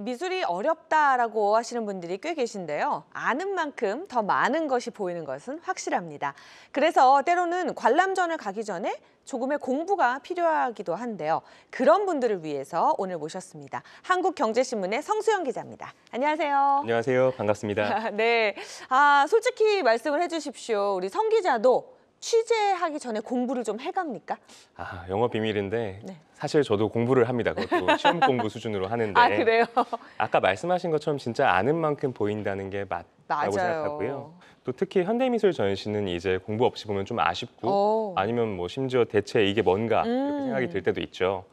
미술이 어렵다라고 하시는 분들이 꽤 계신데요. 아는 만큼 더 많은 것이 보이는 것은 확실합니다. 그래서 때로는 관람전을 가기 전에 조금의 공부가 필요하기도 한데요. 그런 분들을 위해서 오늘 모셨습니다. 한국경제신문의 성수영 기자입니다. 안녕하세요. 안녕하세요. 반갑습니다. 네. 아, 솔직히 말씀을 해주십시오. 우리 성 기자도 취재하기 전에 공부를 좀 해갑니까? 아, 영어 비밀인데 네. 사실 저도 공부를 합니다. 그것도 시험 공부 수준으로 하는데 아, 그래요? 아까 말씀하신 것처럼 진짜 아는 만큼 보인다는 게 맞다고 맞아요. 생각하고요. 또 특히 현대미술 전시는 이제 공부 없이 보면 좀 아쉽고 오. 아니면 뭐 심지어 대체 이게 뭔가 음. 이렇게 생각이 들 때도 있죠.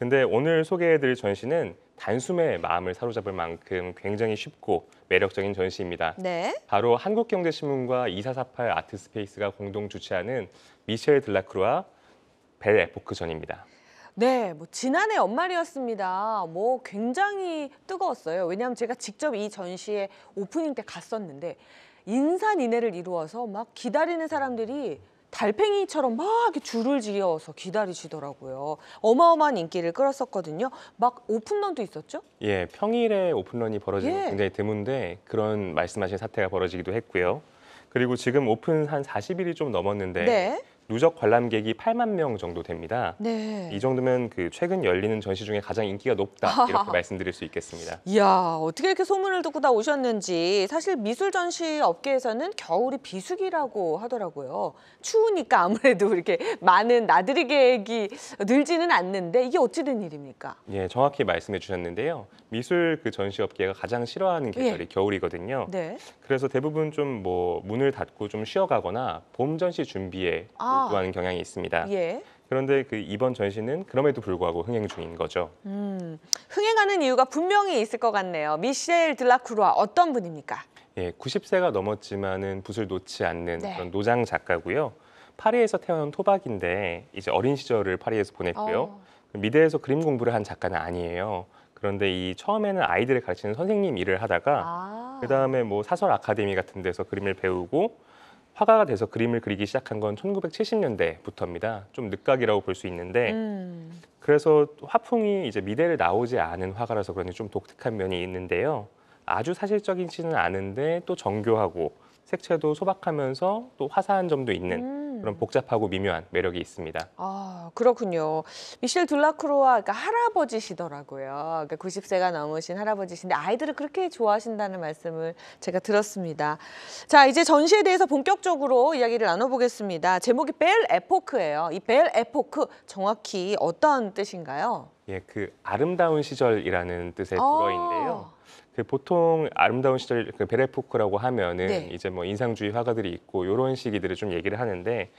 근데 오늘 소개해드릴 전시는 단숨에 마음을 사로잡을 만큼 굉장히 쉽고 매력적인 전시입니다. 네. 바로 한국경제신문과 2448 아트스페이스가 공동 주최하는 미셸 들라크루아 벨 에포크 전입니다. 네, 뭐 지난해 연말이었습니다. 뭐 굉장히 뜨거웠어요. 왜냐하면 제가 직접 이 전시회 오프닝 때 갔었는데 인산인해를 이루어서 막 기다리는 사람들이 달팽이처럼 막 이렇게 줄을 지어서 기다리시더라고요. 어마어마한 인기를 끌었었거든요. 막 오픈런도 있었죠? 예, 평일에 오픈런이 벌어지는 건 예. 굉장히 드문데 그런 말씀하신 사태가 벌어지기도 했고요. 그리고 지금 오픈 한 40일이 좀 넘었는데 네. 누적 관람객이 8만 명 정도 됩니다. 네. 이 정도면 그 최근 열리는 전시 중에 가장 인기가 높다 이렇게 말씀드릴 수 있겠습니다. 이야, 어떻게 이렇게 소문을 듣고 다 오셨는지 사실 미술 전시 업계에서는 겨울이 비수기라고 하더라고요. 추우니까 아무래도 이렇게 많은 나들이 계획이 늘지는 않는데 이게 어찌 된 일입니까? 예, 정확히 말씀해 주셨는데요. 미술 그 전시 업계가 가장 싫어하는 계절이 겨울이거든요. 네. 그래서 대부분 좀 뭐 문을 닫고 좀 쉬어가거나 봄 전시 준비에 아. 몰두하는 경향이 있습니다. 예. 그런데 그 이번 전시는 그럼에도 불구하고 흥행 중인 거죠. 음, 흥행하는 이유가 분명히 있을 것 같네요. 미셸 들라크루아 어떤 분입니까? 예, 90세가 넘었지만은 붓을 놓지 않는 네. 그런 노장 작가고요. 파리에서 태어난 토박인데 이제 어린 시절을 파리에서 보냈고요. 어, 미대에서 그림 공부를 한 작가는 아니에요. 그런데 이 처음에는 아이들을 가르치는 선생님 일을 하다가 아. 그다음에 뭐 사설 아카데미 같은 데서 그림을 배우고 화가가 돼서 그림을 그리기 시작한 건 1970년대부터입니다. 좀 늦각이라고 볼 수 있는데 음, 그래서 화풍이 이제 미대를 나오지 않은 화가라서 그런지 좀 독특한 면이 있는데요. 아주 사실적이지는 않은데 또 정교하고 색채도 소박하면서 또 화사한 점도 있는 음. 그런 복잡하고 미묘한 매력이 있습니다. 아, 그렇군요. 미셸 둘라크로아 그러니까 할아버지시더라고요. 그러니까 90세가 넘으신 할아버지신데 아이들을 그렇게 좋아하신다는 말씀을 제가 들었습니다. 자, 이제 전시에 대해서 본격적으로 이야기를 나눠보겠습니다. 제목이 벨 에포크예요. 이 벨 에포크 정확히 어떤 뜻인가요? 예, 그 아름다운 시절이라는 뜻의 아. 불어인데요. 그 보통 아름다운 시절 그 베레포크라고 하면은 네. 이제 뭐 인상주의 화가들이 있고 이런 시기들을 좀 얘기를 하는데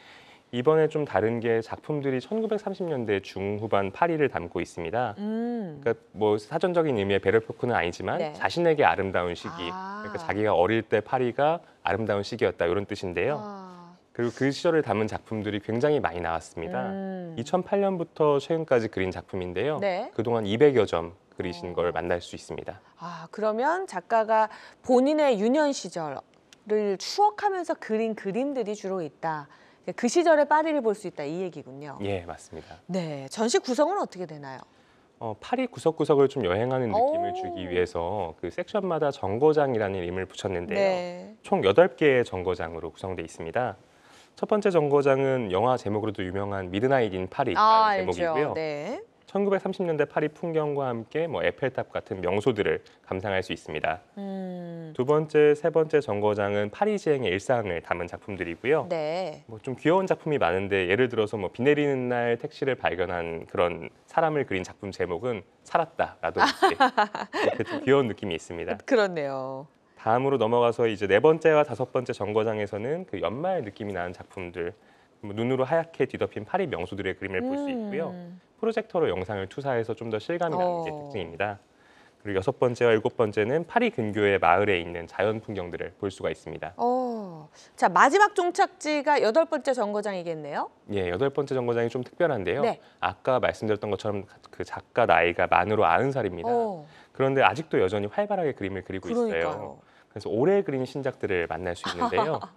이번에 좀 다른 게 작품들이 1930년대 중후반 파리를 담고 있습니다. 음. 그러니까 뭐 사전적인 의미의 베레포크는 아니지만 네. 자신에게 아름다운 시기, 아. 그러니까 자기가 어릴 때 파리가 아름다운 시기였다 이런 뜻인데요. 아. 그리고 그 시절을 담은 작품들이 굉장히 많이 나왔습니다. 음. 2008년부터 최근까지 그린 작품인데요. 네. 그동안 200여 점 그리신 어. 걸 만날 수 있습니다. 아, 그러면 작가가 본인의 유년 시절을 추억하면서 그린 그림들이 주로 있다. 그 시절의 파리를 볼 수 있다 이 얘기군요. 예, 맞습니다. 네, 전시 구성은 어떻게 되나요? 어, 파리 구석구석을 좀 여행하는 느낌을 오. 주기 위해서 그 섹션마다 정거장이라는 이름을 붙였는데요. 네. 총 8개의 정거장으로 구성되어 있습니다. 첫 번째 정거장은 영화 제목으로도 유명한 Midnight in Paris라는 아. 제목이고요. 네. 1930년대 파리 풍경과 함께 뭐 에펠탑 같은 명소들을 감상할 수 있습니다. 음. 두 번째, 세 번째 정거장은 파리 지행의 일상을 담은 작품들이고요. 네. 뭐 좀 귀여운 작품이 많은데 예를 들어서 뭐 비 내리는 날 택시를 발견한 그런 사람을 그린 작품 제목은 살았다라든지 이렇게 좀 귀여운 느낌이 있습니다. 그렇네요. 다음으로 넘어가서 이제 네 번째와 다섯 번째 정거장에서는 그 연말 느낌이 나는 작품들 뭐 눈으로 하얗게 뒤덮인 파리 명소들의 그림을 볼 수 있고요. 음. 프로젝터로 영상을 투사해서 좀 더 실감이 나는 게 어. 특징입니다. 그리고 여섯 번째와 일곱 번째는 파리 근교의 마을에 있는 자연 풍경들을 볼 수가 있습니다. 어. 자, 마지막 종착지가 여덟 번째 정거장이겠네요. 예, 여덟 번째 정거장이 좀 특별한데요. 네. 아까 말씀드렸던 것처럼 그 작가 나이가 만으로 아흔 살입니다. 어. 그런데 아직도 여전히 활발하게 그림을 그리고 있어요. 그러니까요. 그래서 올해 그린 신작들을 만날 수 있는데요.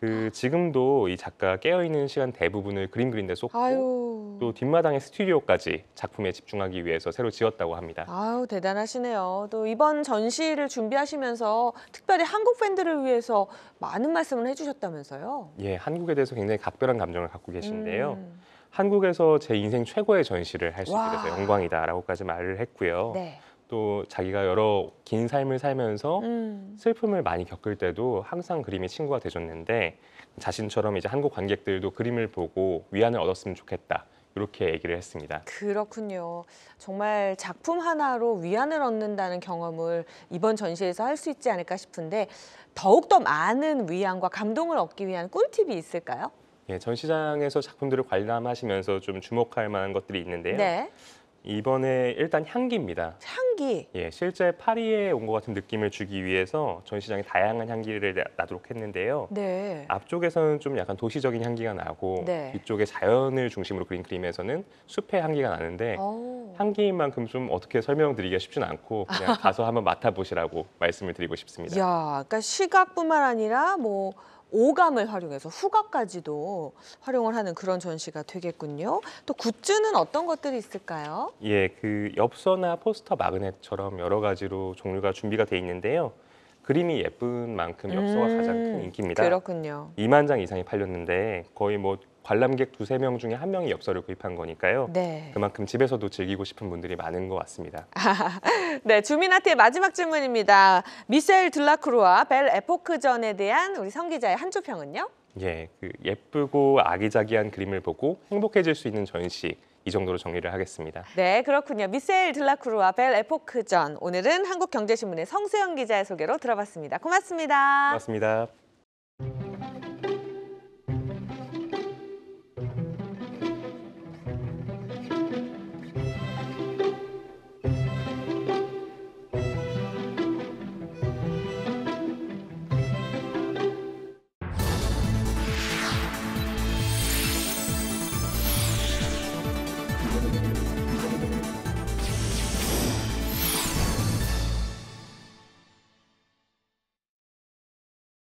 그 지금도 이 작가 깨어 있는 시간 대부분을 그림 그린 데 쏟고 아유. 또 뒷마당의 스튜디오까지 작품에 집중하기 위해서 새로 지었다고 합니다. 아유 대단하시네요. 또 이번 전시를 준비하시면서 특별히 한국 팬들을 위해서 많은 말씀을 해주셨다면서요. 예, 한국에 대해서 굉장히 각별한 감정을 갖고 계신데요. 음, 한국에서 제 인생 최고의 전시를 할 수 있게 와. 돼서 영광이다라고까지 말을 했고요. 네. 또 자기가 여러 긴 삶을 살면서 음, 슬픔을 많이 겪을 때도 항상 그림이 친구가 돼줬는데 자신처럼 이제 한국 관객들도 그림을 보고 위안을 얻었으면 좋겠다 이렇게 얘기를 했습니다. 그렇군요. 정말 작품 하나로 위안을 얻는다는 경험을 이번 전시에서 할 수 있지 않을까 싶은데 더욱더 많은 위안과 감동을 얻기 위한 꿀팁이 있을까요? 예, 전시장에서 작품들을 관람하시면서 좀 주목할 만한 것들이 있는데요. 네. 이번에 일단 향기입니다. 향기. 예, 실제 파리에 온 것 같은 느낌을 주기 위해서 전시장에 다양한 향기를 내- 놔도록 했는데요. 네. 앞쪽에서는 좀 약간 도시적인 향기가 나고 네. 뒤쪽에 자연을 중심으로 그린 그림에서는 숲의 향기가 나는데 어. 향기인 만큼 좀 어떻게 설명드리기가 쉽진 않고 그냥 가서 한번 맡아보시라고 말씀을 드리고 싶습니다. 야, 그러니까 시각뿐만 아니라 뭐 오감을 활용해서 후각까지도 활용을 하는 그런 전시가 되겠군요. 또 굿즈는 어떤 것들이 있을까요? 예, 그 엽서나 포스터 마그넷처럼 여러 가지로 종류가 준비가 돼 있는데요. 그림이 예쁜 만큼 엽서가 음, 가장 큰 인기입니다. 그렇군요. 2만 장 이상이 팔렸는데 거의 뭐 관람객 두세 명 중에 한 명이 엽서를 구입한 거니까요. 네. 그만큼 집에서도 즐기고 싶은 분들이 많은 것 같습니다. 네, 주민아트의 마지막 질문입니다. 미셀 들라크루와 벨 에포크전에 대한 우리 성 기자의 한줄 평은요? 예, 그 예쁘고 아기자기한 그림을 보고 행복해질 수 있는 전시 이 정도로 정리를 하겠습니다. 네, 그렇군요. 미셀 들라크루와 벨 에포크전. 오늘은 한국경제신문의 성수영 기자의 소개로 들어봤습니다. 고맙습니다. 고맙습니다.